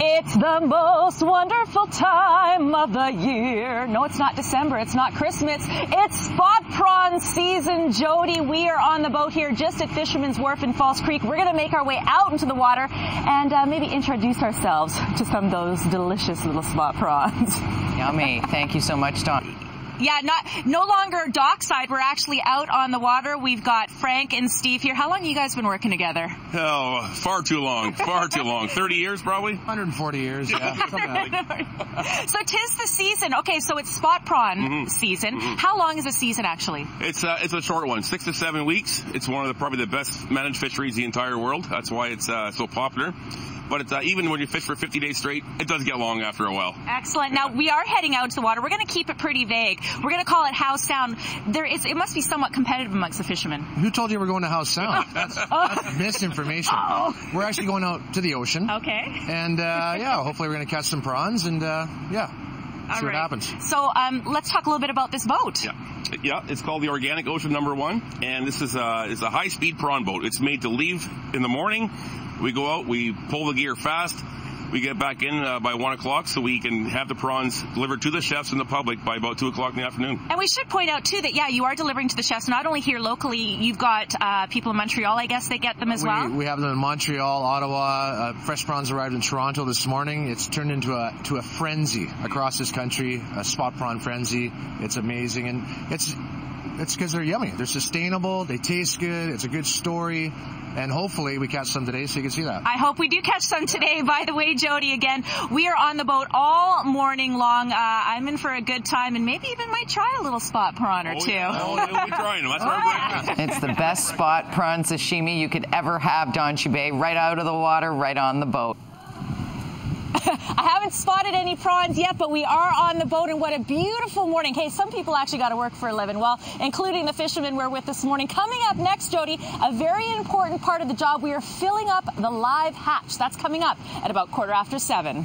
It's the most wonderful time of the year. No, it's not December. It's not Christmas. It's spot prawn season, Jody. We are on the boat here just at Fisherman's Wharf in False Creek. We're going to make our way out into the water and uh, maybe introduce ourselves to some of those delicious little spot prawns. Yummy. Thank you so much, Dawn. Yeah, not no longer dockside. We're actually out on the water. We've got Frank and Steve here. How long you guys been working together? Oh, far too long. Far too long. 30 years probably? 140 years, yeah. so tis the season. Okay, so it's spot prawn mm-hmm. season. Mm-hmm. How long is the season actually? It's uh, it's a short one, six to seven weeks. It's one of the probably the best managed fisheries in the entire world. That's why it's uh, so popular but it's, uh, even when you fish for 50 days straight, it does get long after a while. Excellent. Now we are heading out to the water. We're going to keep it pretty vague. We're going to call it Howe Sound. There is, it must be somewhat competitive amongst the fishermen. Who told you we're going to Howe Sound? That's, that's misinformation. Oh. We're actually going out to the ocean. Okay. And uh, yeah, hopefully we're going to catch some prawns and uh, yeah. All see right. what happens. So um, let's talk a little bit about this boat. Yeah. Yeah, it's called the Organic Ocean Number One, and this is a, is a high-speed prawn boat. It's made to leave in the morning. We go out, we pull the gear fast, we get back in uh, by one o'clock so we can have the prawns delivered to the chefs and the public by about two o'clock in the afternoon. And we should point out too that yeah, you are delivering to the chefs not only here locally. You've got uh, people in Montreal, I guess they get them as we, well. We have them in Montreal, Ottawa. Uh, fresh prawns arrived in Toronto this morning. It's turned into a to a frenzy across this country, a spot prawn frenzy. It's amazing, and it's it's because they're yummy. They're sustainable. They taste good. It's a good story. And hopefully we catch some today so you can see that. I hope we do catch some today. By the way, Jody, again, we are on the boat all morning long. Uh, I'm in for a good time and maybe even might try a little spot prawn or oh, two. Yeah. Oh, we'll be trying them. That's our It's the best spot prawn sashimi you could ever have, Dawn Chubai, right out of the water, right on the boat. I haven't spotted any prawns yet, but we are on the boat, and what a beautiful morning. Hey, some people actually got to work for a living, well, including the fishermen we're with this morning. Coming up next, Jody, a very important part of the job. We are filling up the live hatch. That's coming up at about quarter after seven.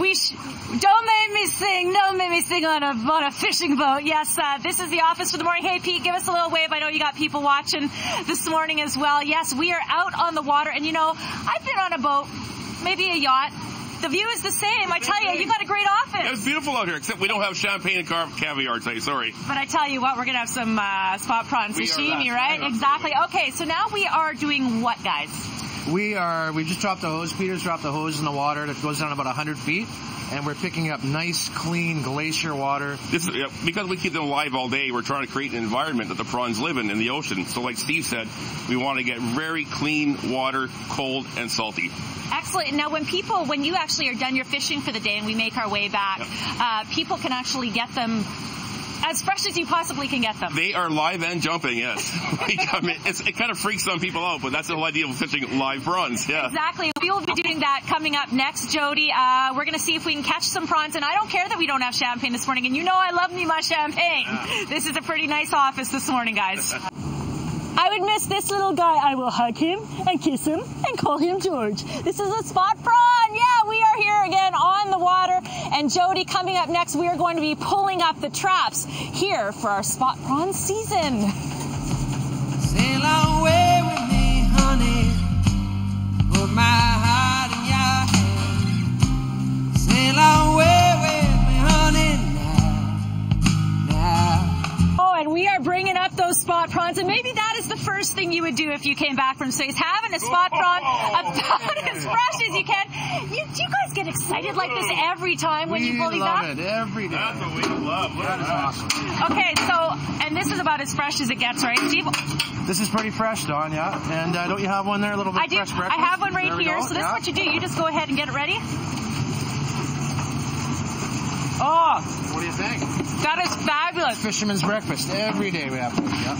We don't make me sing. Don't make me sing on a on a fishing boat. Yes, uh, this is the office for the morning. Hey, Pete, give us a little wave. I know you got people watching this morning as well. Yes, we are out on the water, and you know, I've been on a boat, maybe a yacht the view is the same. I tell you, you got a great office. It's beautiful out here, except we don't have champagne and caviar today. Sorry. But I tell you what, we're gonna have some uh, spot prawn sashimi, right? Exactly. Okay, so now we are doing what, guys? We are. We just dropped the hose. Peter's dropped the hose in the water that goes down about 100 feet, and we're picking up nice, clean glacier water. This is yeah, because we keep them alive all day. We're trying to create an environment that the prawns live in in the ocean. So, like Steve said, we want to get very clean water, cold and salty. Excellent. Now, when people, when you actually are done your fishing for the day, and we make our way back, yep. uh, people can actually get them as fresh as you possibly can get them. They are live and jumping, yes. I mean, it kind of freaks some people out, but that's the whole idea of fishing live prawns, yeah. Exactly. We will be doing that coming up next, Jody. Uh, we're going to see if we can catch some prawns, and I don't care that we don't have champagne this morning, and you know I love me my champagne. Yeah. This is a pretty nice office this morning, guys. I would miss this little guy. I will hug him and kiss him and call him George. This is a spot prawn. Yeah, we are here again on the water. And Jody, coming up next, we are going to be pulling up the traps here for our spot prawn season. Sail away with me, honey. Put my heart in your hand. Sail away with me, honey. Oh, and we are bringing up those spot prawns. And maybe that first thing you would do if you came back from space, having a spot prawn about as fresh as you can. You, do you guys get excited like this every time when we you pull these love it every day. That's what we love. That is awesome. Okay, so, and this is about as fresh as it gets, right, Steve? This is pretty fresh, Dawn, yeah. And uh, don't you have one there, a little bit I do. fresh breakfast? I have one right here. So this yeah. is what you do. You just go ahead and get it ready. Oh. What do you think? That is fabulous. Fisherman's breakfast. Every day we have Yeah.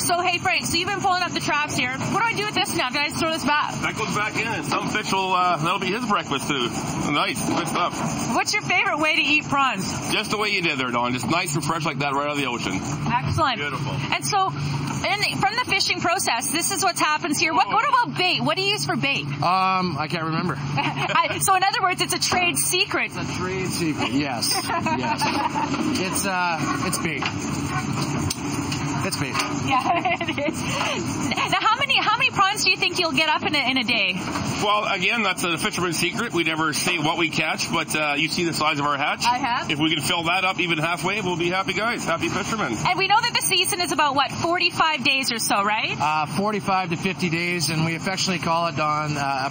So, hey, Frank, so you've been pulling up the traps here. What do I do with this now? Can I just throw this back? That goes back in, and some fish will, uh, that'll be his breakfast too. Nice, good stuff. What's your favorite way to eat prawns? Just the way you did there, Dawn. Just nice and fresh like that right out of the ocean. Excellent. Beautiful. And so, in, from the fishing process, this is what happens here. What, what about bait? What do you use for bait? Um, I can't remember. I, so, in other words, it's a trade secret. It's a trade secret. Yes, yes. It's uh, it's bait. It's bait. Yeah, it is. Now, how many how many prawns do you think you'll get up in a, in a day? Well, again, that's a fisherman's secret. We never say what we catch, but uh, you see the size of our hatch. I have. If we can fill that up even halfway, we'll be happy guys, happy fishermen. And we know that the season is about what 45 days or so, right? Uh, 45 to 50 days, and we affectionately call it on uh, a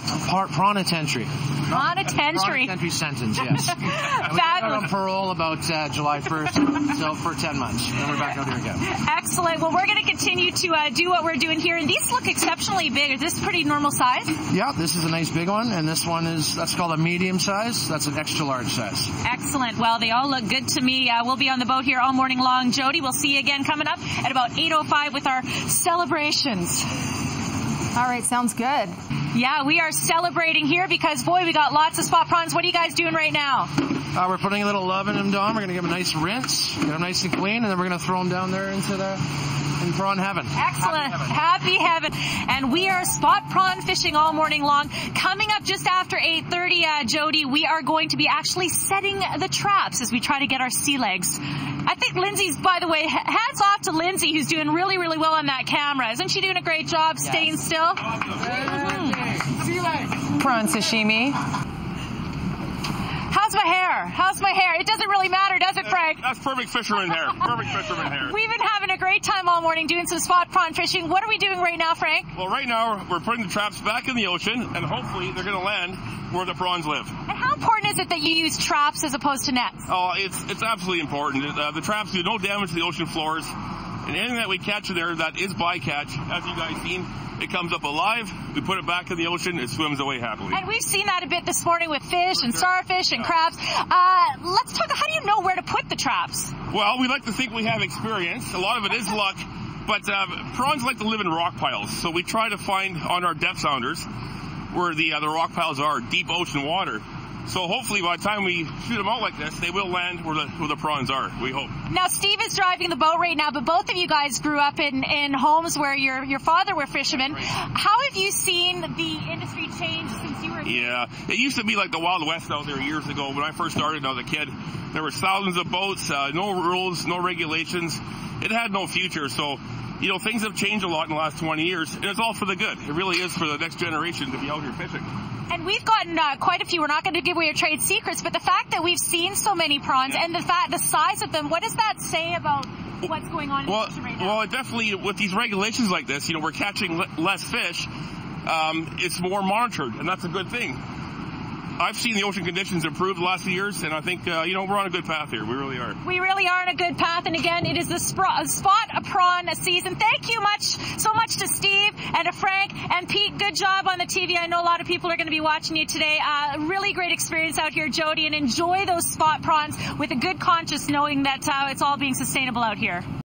pronatentry. Pronatentry. Pronatentry sentence, yes. and we get out on parole about uh, July 1st, so for 10 months. Then we're back out here again. Excellent. Well, we're going to continue to uh, do what we're doing here, and these look exceptionally big. Is this pretty normal size? Yeah, this is a nice big one, and this one is, that's called a medium size. That's an extra large size. Excellent. Well, they all look good to me. Uh, we'll be on the boat here all morning long. Jody, we'll see you again coming up at about 8.05 with our celebrations. All right, sounds good. Yeah, we are celebrating here because, boy, we got lots of spot prawns. What are you guys doing right now? Uh, we're putting a little love in them, Dawn. We're going to give them a nice rinse, get them nice and clean, and then we're going to throw them down there into the in prawn heaven. Excellent. Happy heaven. Happy heaven. And we are spot prawn fishing all morning long. Coming up just after 8.30, uh, Jody, we are going to be actually setting the traps as we try to get our sea legs. I think Lindsay's, by the way, ha- hats off to Lindsay who's doing really, really well on that camera. Isn't she doing a great job staying still? Sea legs. Prawn sashimi. How's my hair? How's my hair? It doesn't really matter, does it, Frank? That's perfect fisherman hair. Perfect fisherman hair. We've been having a great time all morning doing some spot prawn fishing. What are we doing right now, Frank? Well, right now we're putting the traps back in the ocean, and hopefully they're going to land where the prawns live. And how important is it that you use traps as opposed to nets? Oh, it's it's absolutely important. Uh, the traps do no damage to the ocean floors, and anything that we catch in there that is bycatch, as you guys seen, it comes up alive. We put it back in the ocean, it swims away happily. And we've seen that a bit this morning with fish and starfish and crabs. Uh, let's talk. How do you know where to put the traps? Well, we like to think we have experience. A lot of it is luck, but uh, prawns like to live in rock piles, so we try to find on our depth sounders where the uh, the rock piles are, deep ocean water. So hopefully, by the time we shoot them out like this, they will land where the where the prawns are. We hope. Now, Steve is driving the boat right now, but both of you guys grew up in, in homes where your your father were fishermen. How have you seen the industry change since you were? Yeah, it used to be like the Wild West out there years ago. When I first started, was a kid, there were thousands of boats, uh, no rules, no regulations. It had no future. So, you know, things have changed a lot in the last 20 years, and it's all for the good. It really is for the next generation to be out here fishing. And we've gotten uh, quite a few. We're not going to give away our trade secrets, but the fact that we've seen so many prawns and the fact the size of them, what does that say about what's going on in Well, the ocean right now? well, it definitely with these regulations like this, you know, we're catching le- less fish. Um, it's more monitored, and that's a good thing. I've seen the ocean conditions improve the last few years, and I think uh, you know we're on a good path here. We really are. We really are on a good path, and again, it is the spro- spot a prawn season. Thank you much, so much to Steve and to Frank and Pete. Good job on the TV. I know a lot of people are going to be watching you today. Uh, really great experience out here, Jody, and enjoy those spot prawns with a good conscience, knowing that uh, it's all being sustainable out here.